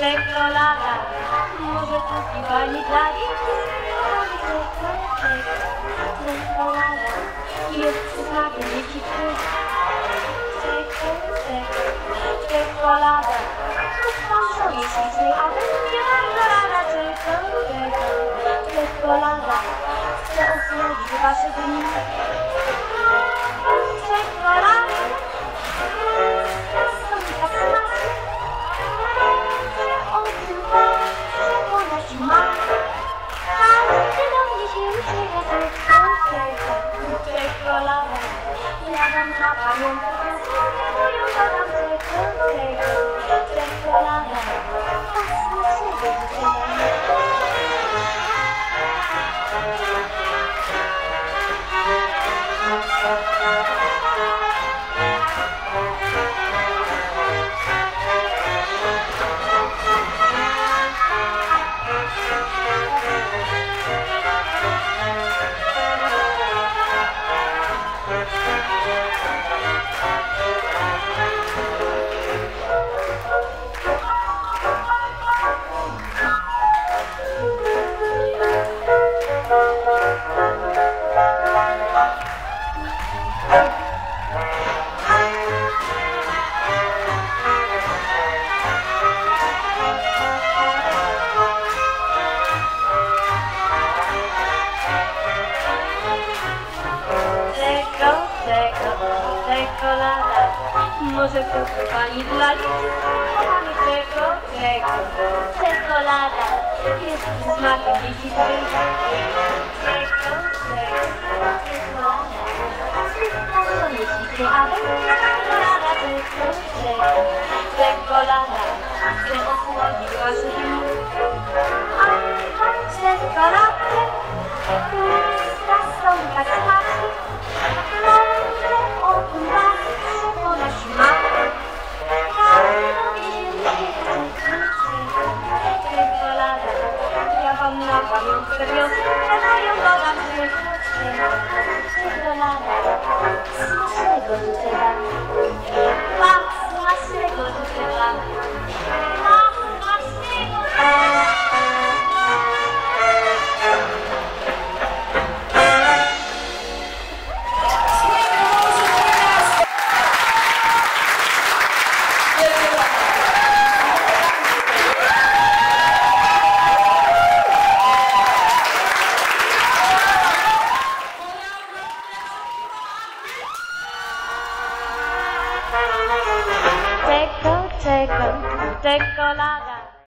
czekolada, może kupi pani dla. Czekolada, jest smakiem dzieci Czekolada, proszę jeśli zły, a nie czekolada, czekolada, czekolada, chcę osłodzić wasze dni. 金色的孔雀，孔雀蓝蓝。一样的马，一样的马，一样的马，一样的马，一样的马，一样的马。Czekolada, może kupi pani dla. Pani czeko, czeko, czekolada, jest z smakiem dzieci Czeko, czeko, czekolada, to jeśli się, a czekolada, czeko, czeko, czekolada, chcę osłodzić wasze dni. A czekolada, Thank you. Teco, teco, tecolada.